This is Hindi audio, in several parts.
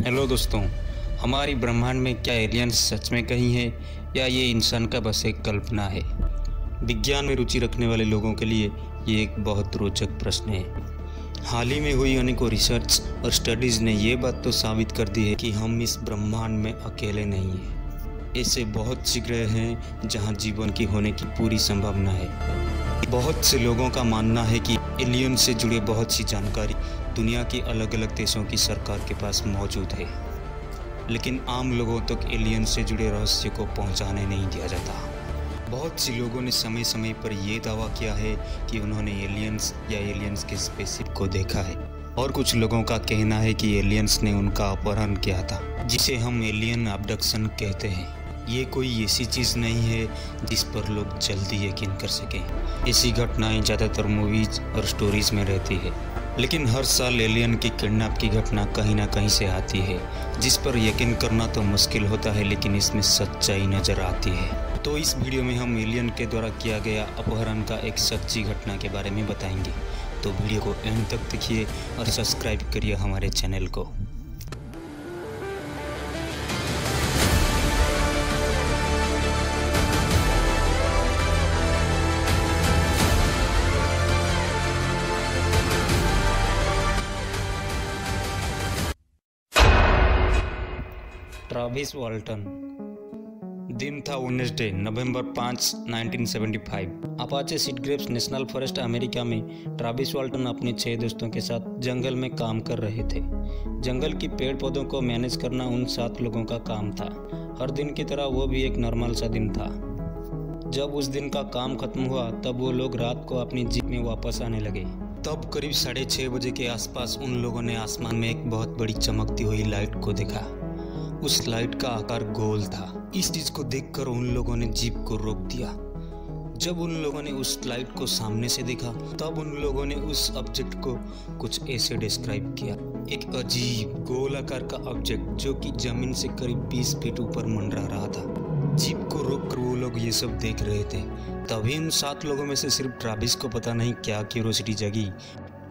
हेलो दोस्तों, हमारी ब्रह्मांड में क्या एलियंस सच में कहीं है, या ये इंसान का बस एक कल्पना है? विज्ञान में रुचि रखने वाले लोगों के लिए ये एक बहुत रोचक प्रश्न है। हाल ही में हुई अनेकों रिसर्च और स्टडीज़ ने ये बात तो साबित कर दी है कि हम इस ब्रह्मांड में अकेले नहीं हैं। ऐसे बहुत सी ग्रह हैं जहाँ जीवन की होने की पूरी संभावना है। बहुत से लोगों का मानना है कि एलियन से जुड़े बहुत सी जानकारी दुनिया के अलग अलग देशों की सरकार के पास मौजूद है। लेकिन आम लोगों तक एलियन से जुड़े रहस्य को पहुँचाने नहीं दिया जाता। बहुत से लोगों ने समय समय पर यह दावा किया है कि उन्होंने एलियंस या एलियंस के स्पेसिप को देखा है। और कुछ लोगों का कहना है कि एलियंस ने उनका अपहरण किया था, जिसे हम एलियन अबडक्शन कहते हैं। ये कोई ऐसी चीज़ नहीं है जिस पर लोग जल्दी यकीन कर सकें। ऐसी घटनाएँ ज़्यादातर मूवीज़ और स्टोरीज में रहती है। लेकिन हर साल एलियन की किडनैप की घटना कहीं ना कहीं से आती है। जिस पर यकीन करना तो मुश्किल होता है, लेकिन इसमें सच्चाई नज़र आती है। तो इस वीडियो में हम एलियन के द्वारा किया गया अपहरण का एक सच्ची घटना के बारे में बताएँगे। तो वीडियो को एंड तक देखिए और सब्सक्राइब करिए हमारे चैनल को। ट्राविस वाल्टन दिन था वेडनेसडे नवंबर 5 1975 Apache Sitgreaves National Forest America में ट्राविस वाल्टन अपने छह दोस्तों के साथ जंगल में काम कर रहे थे। जंगल की पेड़ पौधों को मैनेज करना उन सात लोगों का काम था। हर दिन की तरह वो भी एक नॉर्मल सा दिन था। जब उस दिन का काम खत्म हुआ, तब वो लोग रात को अपनी जीप में वापस आने लगे। तब करीब साढ़े छः बजे के आसपास उन लोगों ने आसमान में एक बहुत बड़ी चमकती हुई लाइट को देखा। उस लाइट का आकार गोल था। इस चीज़ को देखकर उन लोगों ने जीप को रोक दिया। जब उन लोगों ने उस लाइट को सामने से देखा, तब उन लोगों ने उस ऑब्जेक्ट को कुछ ऐसे डिस्क्राइब किया। एक अजीब, गोल आकार का ऑब्जेक्ट जो कि ज़मीन से करीब 20 फीट ऊपर मंडरा रहा था। जीप को रोक कर वो लोग ये सब देख रहे थे। तभी उन सात लोगों में से सिर्फ़ ट्राविस को पता नहीं क्या क्यूरोसिटी जगी।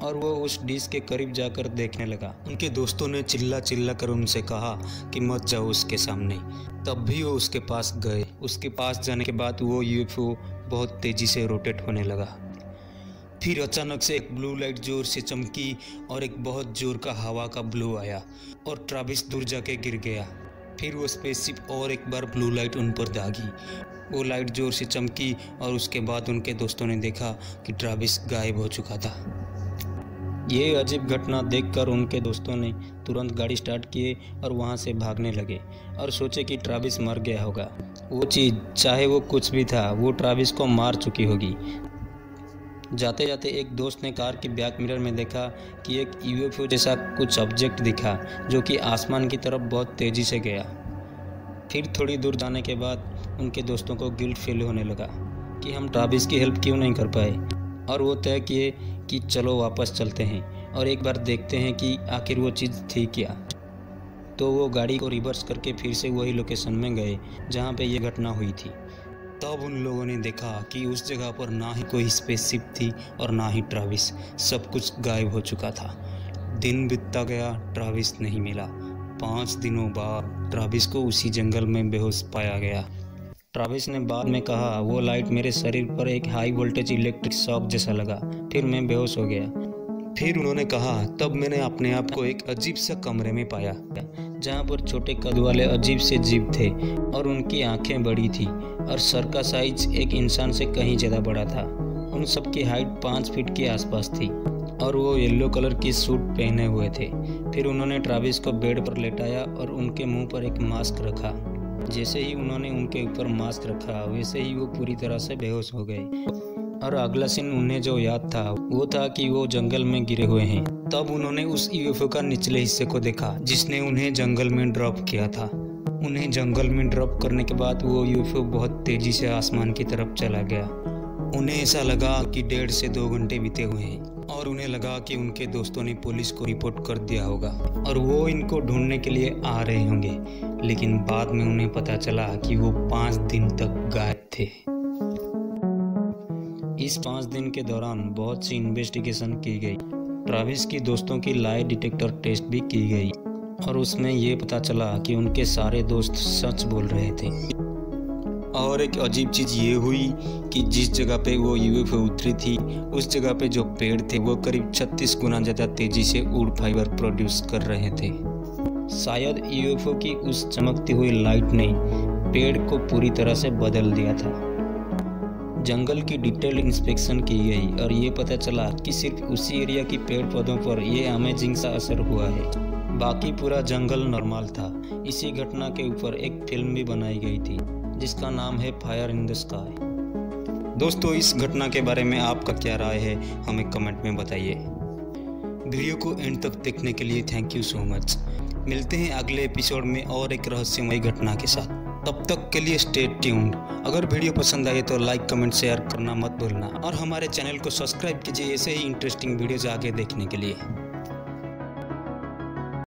और वो उस डिश के करीब जाकर देखने लगा। उनके दोस्तों ने चिल्ला चिल्ला कर उनसे कहा कि मत जाओ उसके सामने। तब भी वो उसके पास गए। उसके पास जाने के बाद वो यूएफओ बहुत तेज़ी से रोटेट होने लगा। फिर अचानक से एक ब्लू लाइट ज़ोर से चमकी और एक बहुत ज़ोर का हवा का ब्लू आया और ट्राविस दूर जाके गिर गया। फिर वो स्पेसशिप और एक बार ब्लू लाइट उन पर दागी। वो लाइट ज़ोर से चमकी और उसके बाद उनके दोस्तों ने देखा कि ट्राविस गायब हो चुका था। ये अजीब घटना देखकर उनके दोस्तों ने तुरंत गाड़ी स्टार्ट किए और वहाँ से भागने लगे और सोचे कि ट्राविस मर गया होगा। वो चीज़, चाहे वो कुछ भी था, वो ट्राविस को मार चुकी होगी। जाते जाते एक दोस्त ने कार के बैक मिरर में देखा कि एक यूएफओ जैसा कुछ ऑब्जेक्ट दिखा, जो कि आसमान की तरफ़ बहुत तेज़ी से गया। फिर थोड़ी दूर जाने के बाद उनके दोस्तों को गिल्ट फील होने लगा कि हम ट्राविस की हेल्प क्यों नहीं कर पाए? और वो तय किए कि चलो वापस चलते हैं और एक बार देखते हैं कि आखिर वो चीज़ थी क्या। तो वो गाड़ी को रिवर्स करके फिर से वही लोकेशन में गए, जहाँ पे ये घटना हुई थी। तब उन लोगों ने देखा कि उस जगह पर ना ही कोई स्पेसशिप थी और ना ही ट्राविस। सब कुछ गायब हो चुका था। दिन बीतता गया, ट्राविस नहीं मिला। पाँच दिनों बाद ट्राविस को उसी जंगल में बेहोश पाया गया। ट्राविस ने बाद में कहा, वो लाइट मेरे शरीर पर एक हाई वोल्टेज इलेक्ट्रिक शॉक जैसा लगा। फिर मैं बेहोश हो गया। फिर उन्होंने कहा, तब मैंने अपने आप को एक अजीब सा कमरे में पाया, जहाँ पर छोटे कद वाले अजीब से जीव थे और उनकी आँखें बड़ी थी और सर का साइज़ एक इंसान से कहीं ज़्यादा बड़ा था। उन सब की हाइट पाँच फीट के आसपास थी और वो येलो कलर की सूट पहने हुए थे। फिर उन्होंने ट्राविस को बेड पर लेटाया और उनके मुँह पर एक मास्क रखा। जैसे ही उन्होंने उनके ऊपर मास्क रखा, वैसे ही वो पूरी तरह से बेहोश हो गए। और अगला सीन उन्हें जो याद था, वो था कि वो जंगल में गिरे हुए हैं। तब उन्होंने उस यूएफओ का निचले हिस्से को देखा, जिसने उन्हें जंगल में ड्रॉप किया था। उन्हें जंगल में ड्रॉप करने के बाद वो यूएफओ बहुत तेज़ी से आसमान की तरफ़ चला गया। उन्हें ऐसा लगा कि डेढ़ से दो घंटे बीते हुए हैं। और उन्हें लगा कि उनके दोस्तों ने पुलिस को रिपोर्ट कर दिया होगा। और वो इनको ढूँढने के लिए आ रहे होंगे। लेकिन बाद में उन्हें पता चला कि वो पाँच दिन तक गायब थे। इस पाँच दिन के दौरान बहुत सी इन्वेस्टिगेशन की गई। ट्राविस की दोस्तों की लाई डिटेक्टर टेस्ट भी की गई। और उसमें ये पता चला कि उनके सारे दोस्त सच बोल रहे थे। और एक अजीब चीज़ ये हुई कि जिस जगह पे वो यूएफओ उतरी थी, उस जगह पे जो पेड़ थे, वो करीब 36 गुना ज़्यादा तेज़ी से उड़ फाइबर प्रोड्यूस कर रहे थे। शायद यूएफओ की उस चमकती हुई लाइट ने पेड़ को पूरी तरह से बदल दिया था। जंगल की डिटेल इंस्पेक्शन की गई और ये पता चला कि सिर्फ़ उसी एरिया की पेड़ पौधों पर यह अमेजिंग सा असर हुआ है। बाकी पूरा जंगल नॉर्मल था। इसी घटना के ऊपर एक फ़िल्म भी बनाई गई थी। जिसका नाम है फायर इन द स्काई दोस्तों, इस घटना के बारे में आपका क्या राय है, हमें कमेंट में बताइए। वीडियो को एंड तक देखने के लिए थैंक यू सो मच मिलते हैं अगले एपिसोड में और एक रहस्यमय घटना के साथ। तब तक के लिए स्टे ट्यून्ड अगर वीडियो पसंद आए तो लाइक कमेंट शेयर करना मत भूलना। और हमारे चैनल को सब्सक्राइब कीजिए ऐसे ही इंटरेस्टिंग वीडियोज़ आगे देखने के लिए।